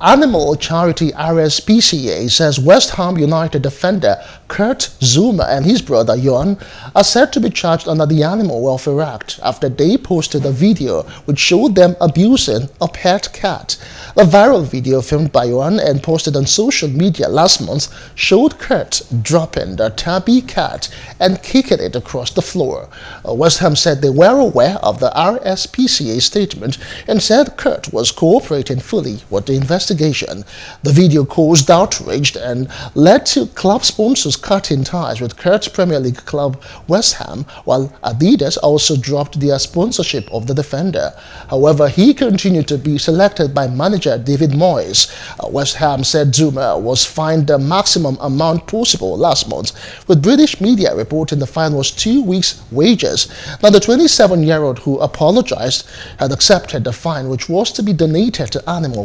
Animal charity RSPCA says West Ham United defender Kurt Zouma and his brother Yoan are said to be charged under the Animal Welfare Act after they posted a video which showed them abusing a pet cat. The viral video filmed by Yoan and posted on social media last month showed Kurt dropping the tabby cat and kicking it across the floor. Uh, West Ham said they were aware of the RSPCA statement and said Kurt was cooperating fully with the investigation. The video caused outrage and led to club sponsors cutting ties with Kurt's Premier League club West Ham, while Adidas also dropped their sponsorship of the defender. However, he continued to be selected by manager David Moyes. Uh, West Ham said Zouma was fined the maximum amount possible last month, with British media reporting the fine was two weeks' wages. Now, the 27-year-old who apologized had accepted the fine, which was to be donated to animal